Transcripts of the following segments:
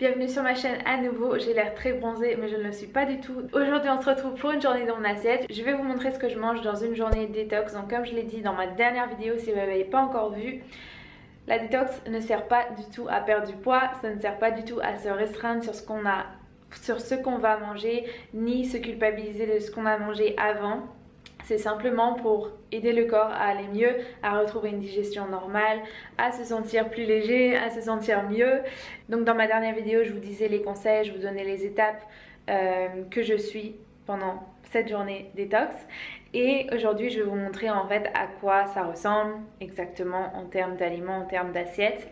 Bienvenue sur ma chaîne à nouveau, j'ai l'air très bronzée mais je ne le suis pas du tout. Aujourd'hui on se retrouve pour une journée dans mon assiette. Je vais vous montrer ce que je mange dans une journée détox. Donc comme je l'ai dit dans ma dernière vidéo si vous ne l'avez pas encore vu, la détox ne sert pas du tout à perdre du poids, ça ne sert pas du tout à se restreindre sur ce qu'on sur ce qu'on va manger, ni se culpabiliser de ce qu'on a mangé avant. C'est simplement pour aider le corps à aller mieux, à retrouver une digestion normale, à se sentir plus léger, à se sentir mieux. Donc dans ma dernière vidéo, je vous disais les conseils, je vous donnais les étapes euh, que je suis pendant cette journée détox. Et aujourd'hui, je vais vous montrer en fait à quoi ça ressemble exactement en termes d'aliments, en termes d'assiettes.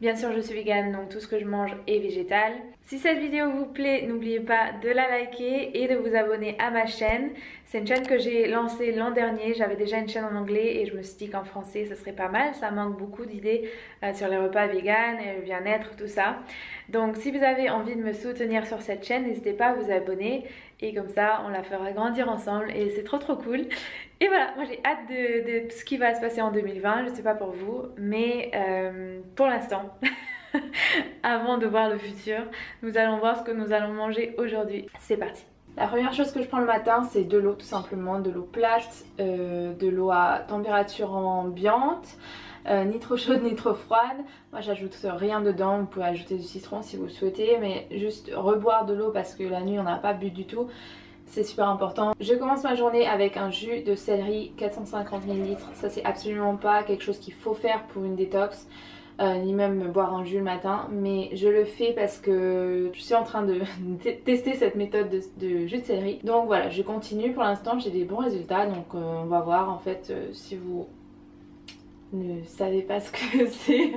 Bien sûr je suis vegan donc tout ce que je mange est végétal. Si cette vidéo vous plaît n'oubliez pas de la liker et de vous abonner à ma chaîne. C'est une chaîne que j'ai lancée l'an dernier, j'avais déjà une chaîne en anglais et je me suis dit qu'en français ce serait pas mal. Ça manque beaucoup d'idées euh, sur les repas vegan et le bien-être tout ça. Donc si vous avez envie de me soutenir sur cette chaîne n'hésitez pas à vous abonner et comme ça on la fera grandir ensemble et c'est trop trop cool. Et voilà, moi j'ai hâte de, ce qui va se passer en 2020, je sais pas pour vous, mais euh, pour l'instant, avant de voir le futur, nous allons voir ce que nous allons manger aujourd'hui. C'est parti la première chose que je prends le matin c'est de l'eau tout simplement, de l'eau plate, euh, de l'eau à température ambiante, euh, ni trop chaude ni trop froide. Moi j'ajoute rien dedans, vous pouvez ajouter du citron si vous le souhaitez, mais juste reboire de l'eau parce que la nuit on n'a pas bu du tout c'est super important. Je commence ma journée avec un jus de céleri 450 ml. Ça c'est absolument pas quelque chose qu'il faut faire pour une détox. Euh, ni même boire un jus le matin. Mais je le fais parce que je suis en train de tester cette méthode de, jus de céleri. Donc voilà je continue. Pour l'instant j'ai des bons résultats. Donc euh, on va voir en fait euh, si vous ne savez pas ce que c'est.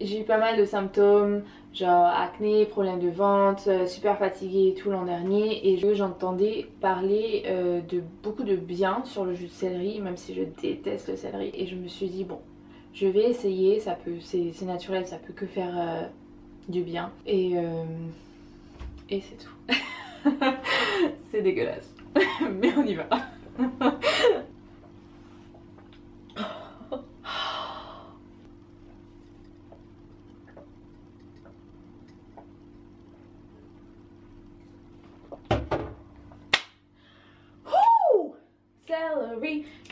J'ai eu pas mal de symptômes genre acné, problème de vente, euh, super fatiguée tout l'an dernier. Et j'entendais parler de beaucoup de bien sur le jus de céleri même si je déteste le céleri. Et je me suis dit bon je vais essayer, ça peut c'est naturel, ça peut que faire euh, du bien et, et c'est tout. c'est dégueulasse mais on y va.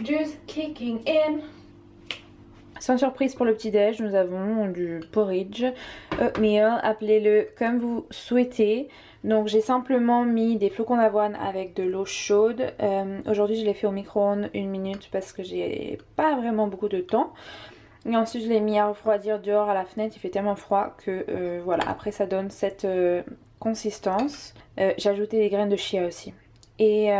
just kicking in. Sans surprise pour le petit déj, nous avons du porridge oatmeal, appelez-le comme vous souhaitez. Donc j'ai simplement mis des flocons d'avoine avec de l'eau chaude. Euh, aujourd'hui je l'ai fait au micro-ondes une minute parce que j'ai pas vraiment beaucoup de temps. Et ensuite je l'ai mis à refroidir dehors à la fenêtre, il fait tellement froid que euh, voilà, après ça donne cette euh, consistance. j'ai ajouté des graines de chia aussi. Et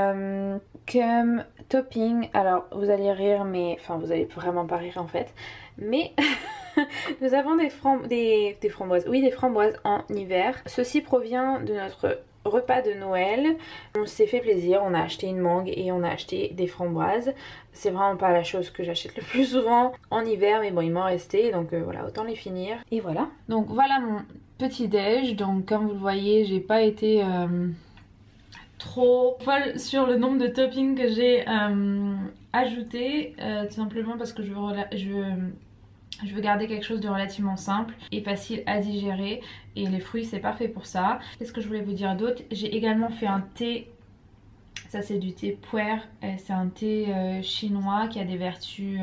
comme topping, alors vous allez rire mais, enfin vous allez vraiment pas rire en fait, mais nous avons des, framboises, oui des framboises en hiver. Ceci provient de notre repas de Noël. On s'est fait plaisir, on a acheté une mangue et on a acheté des framboises. C'est vraiment pas la chose que j'achète le plus souvent en hiver mais bon il m'en restait donc euh, voilà autant les finir. Et voilà. Donc voilà mon petit déj, donc comme vous le voyez j'ai pas été... Euh, trop folle sur le nombre de toppings que j'ai euh, ajouté euh, tout simplement parce que je veux, je, je veux garder quelque chose de relativement simple et facile à digérer. Et les fruits c'est parfait pour ça. Qu'est-ce que je voulais vous dire d'autre? J'ai également fait un thé. Ça c'est du thé puer, c'est un thé euh, chinois qui a des vertus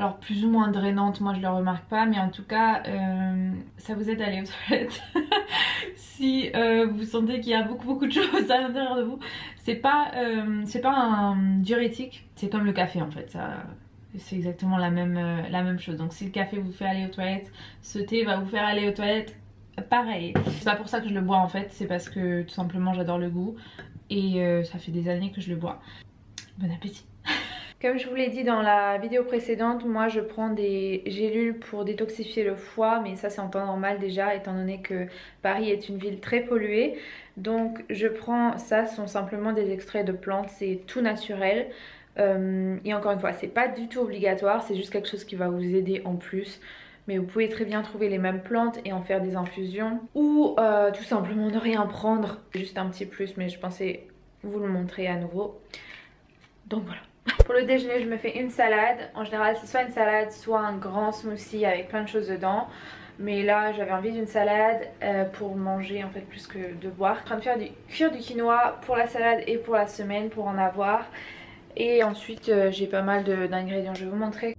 alors plus ou moins drainante, moi je le remarque pas, mais en tout cas euh, ça vous aide à aller aux toilettes. Si euh, vous sentez qu'il y a beaucoup beaucoup de choses à l'intérieur de vous, c'est pas, euh, c'est pas un diurétique, c'est comme le café en fait. C'est exactement la même, la même chose. Donc si le café vous fait aller aux toilettes, ce thé va vous faire aller aux toilettes pareil. C'est pas pour ça que je le bois en fait, c'est parce que tout simplement j'adore le goût et ça fait des années que je le bois. Bon appétit comme je vous l'ai dit dans la vidéo précédente, moi je prends des gélules pour détoxifier le foie, mais ça c'est en temps normal déjà, étant donné que Paris est une ville très polluée. Donc je prends, ça ce sont simplement des extraits de plantes, c'est tout naturel. Euh, et encore une fois, c'est pas du tout obligatoire, c'est juste quelque chose qui va vous aider en plus. Mais vous pouvez très bien trouver les mêmes plantes et en faire des infusions. Ou euh, tout simplement ne rien prendre, juste un petit plus, mais je pensais vous le montrer à nouveau. Donc voilà. Pour le déjeuner, je me fais une salade. En général, c'est soit une salade, soit un grand smoothie avec plein de choses dedans. Mais là j'avais envie d'une salade euh, pour manger en fait plus que de boire. Je suis en train de faire du cuire du quinoa pour la salade et pour la semaine pour en avoir. Et ensuite euh, j'ai pas mal d'ingrédients, je vais vous montrer.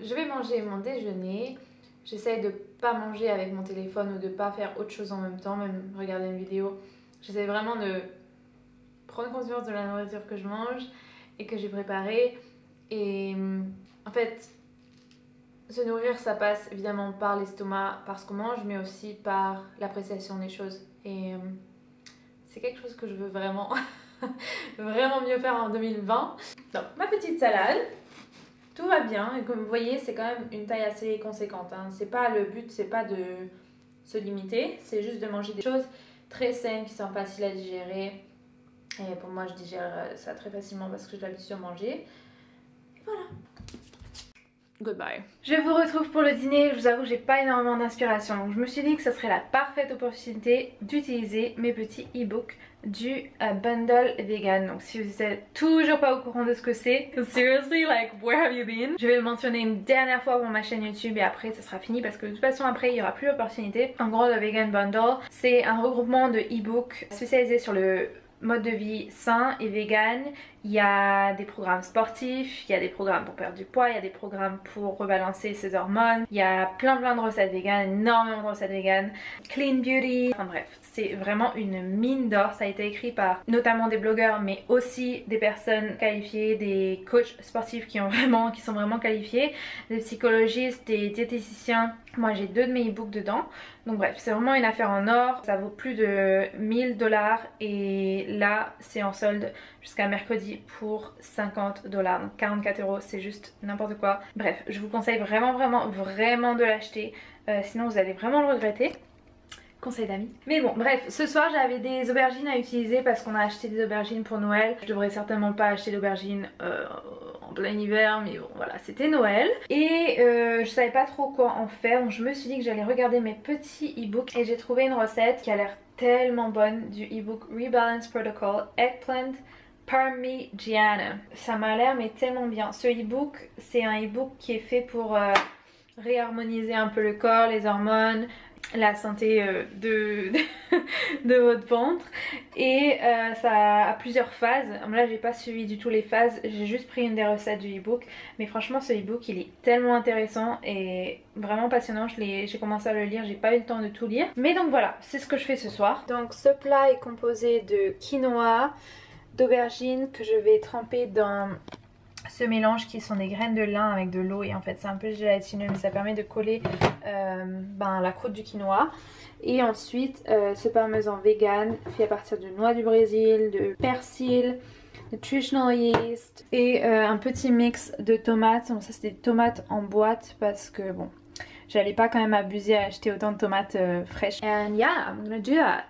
Je vais manger mon déjeuner. J'essaye de pas manger avec mon téléphone ou de pas faire autre chose en même temps, même regarder une vidéo. J'essaie vraiment de prendre conscience de la nourriture que je mange et que j'ai préparée. Et en fait, se nourrir, ça passe évidemment par l'estomac, par ce qu'on mange, mais aussi par l'appréciation des choses. Et euh, c'est quelque chose que je veux vraiment, vraiment mieux faire en 2020. Donc, ma petite salade tout va bien. Et comme vous voyez, c'est quand même une taille assez conséquente. Hein. C'est pas le but, c'est pas de se limiter, c'est juste de manger des choses très saines qui sont faciles à digérer. Et pour moi, je digère euh, ça très facilement parce que je l'habitude à manger. Et voilà. Goodbye. Je vous retrouve pour le dîner. Je vous avoue, j'ai pas énormément d'inspiration. Je me suis dit que ça serait la parfaite opportunité d'utiliser mes petits e-books du euh, bundle vegan. Donc si vous êtes toujours pas au courant de ce que c'est, seriously, like, where have you been? Je vais le mentionner une dernière fois pour ma chaîne YouTube et après ça sera fini parce que de toute façon après il y aura plus d'opportunité. En gros, le vegan bundle, c'est un regroupement de e-books spécialisés sur le mode de vie sain et vegan. Il y a des programmes sportifs, il y a des programmes pour perdre du poids, il y a des programmes pour rebalancer ses hormones. Il y a plein plein de recettes vegan, énormément de recettes vegan, clean beauty, enfin bref, c'est vraiment une mine d'or. Ça a été écrit par notamment des blogueurs mais aussi des personnes qualifiées, des coachs sportifs qui, sont vraiment qualifiés, des psychologistes, des diététiciens. Moi j'ai deux de mes e-books dedans. Donc bref, c'est vraiment une affaire en or. Ça vaut plus de 1000 dollars et là c'est en solde jusqu'à mercredi pour 50 dollars. Donc 44 euros, c'est juste n'importe quoi. Bref, je vous conseille vraiment vraiment vraiment de l'acheter. Euh, sinon vous allez vraiment le regretter conseil d'amis. Mais bon, bref, ce soir j'avais des aubergines à utiliser parce qu'on a acheté des aubergines pour Noël. Je devrais certainement pas acheter d'aubergines euh, en plein hiver, mais bon, voilà, c'était Noël. Et euh, je savais pas trop quoi en faire, donc je me suis dit que j'allais regarder mes petits e-books et j'ai trouvé une recette qui a l'air tellement bonne du e-book Rebalance Protocol Eggplant Parmigiana. Ça m'a l'air mais tellement bien. Ce e-book, c'est un e-book qui est fait pour... Euh, réharmoniser un peu le corps, les hormones, la santé euh, de, de votre ventre. Et euh, ça a plusieurs phases. Là j'ai pas suivi du tout les phases. J'ai juste pris une des recettes du ebook. Mais franchement ce ebook il est tellement intéressant et vraiment passionnant. J'ai commencé à le lire. J'ai pas eu le temps de tout lire. Mais donc voilà. C'est ce que je fais ce soir. Donc ce plat est composé de quinoa d'aubergines que je vais tremper dans ce mélange qui sont des graines de lin avec de l'eau et en fait c'est un peu gélatineux mais ça permet de coller euh, ben, la croûte du quinoa. Et ensuite euh, ce parmesan vegan fait à partir de noix du Brésil, de persil, nutritional yeast et euh, un petit mix de tomates, ça c'est des tomates en boîte parce que bon j'allais pas quand même abuser à acheter autant de tomates fraîches. And yeah I'm gonna do that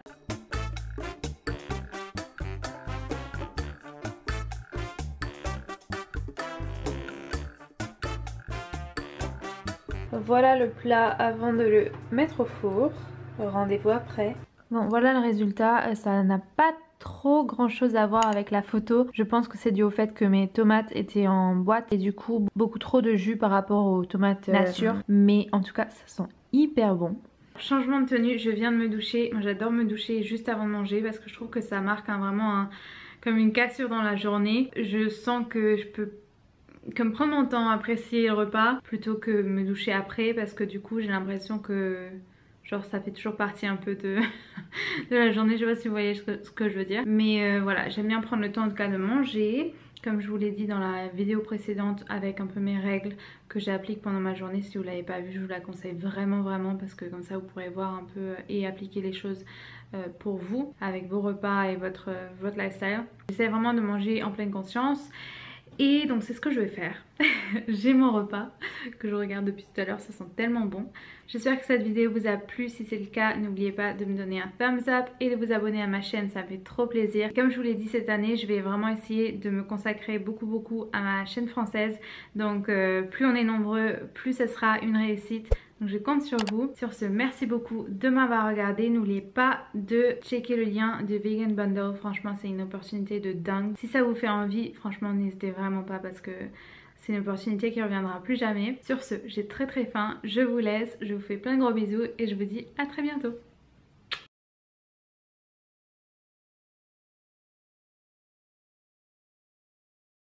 Voilà le plat avant de le mettre au four. Rendez-vous après. Bon voilà le résultat, euh, ça n'a pas trop grand chose à voir avec la photo. Je pense que c'est dû au fait que mes tomates étaient en boîte et du coup beaucoup trop de jus par rapport aux tomates euh, nature. Mais en tout cas ça sent hyper bon. Changement de tenue, je viens de me doucher. Moi j'adore me doucher juste avant de manger parce que je trouve que ça marque vraiment comme une cassure dans la journée. Je sens que je peux comme prendre mon temps à apprécier le repas plutôt que me doucher après parce que du coup j'ai l'impression que genre ça fait toujours partie un peu de, la journée, je sais pas si vous voyez ce que, je veux dire. Mais euh, voilà, j'aime bien prendre le temps en tout cas de manger. Comme je vous l'ai dit dans la vidéo précédente avec un peu mes règles que j'applique pendant ma journée. Si vous l'avez pas vu, je vous la conseille vraiment vraiment parce que comme ça vous pourrez voir un peu et appliquer les choses euh, pour vous avec vos repas et votre, votre lifestyle. J'essaie vraiment de manger en pleine conscience Et donc c'est ce que je vais faire. J'ai mon repas que je regarde depuis tout à l'heure, ça sent tellement bon. J'espère que cette vidéo vous a plu, si c'est le cas n'oubliez pas de me donner un thumbs up et de vous abonner à ma chaîne, ça fait trop plaisir. Comme je vous l'ai dit cette année, je vais vraiment essayer de me consacrer beaucoup beaucoup à ma chaîne française. Donc euh, plus on est nombreux, plus ce sera une réussite. Donc je compte sur vous. Sur ce, merci beaucoup de m'avoir regardé. N'oubliez pas de checker le lien de Vegan Bundle. Franchement, c'est une opportunité de dingue. Si ça vous fait envie, franchement, n'hésitez vraiment pas parce que c'est une opportunité qui reviendra plus jamais. Sur ce, j'ai très très faim. Je vous laisse. Je vous fais plein de gros bisous et je vous dis à très bientôt.